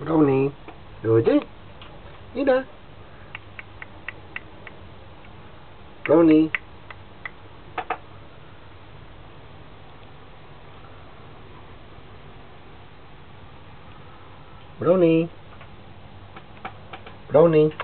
Brownie. Ludzie? Idę. Brownie. Brownie. Brownie.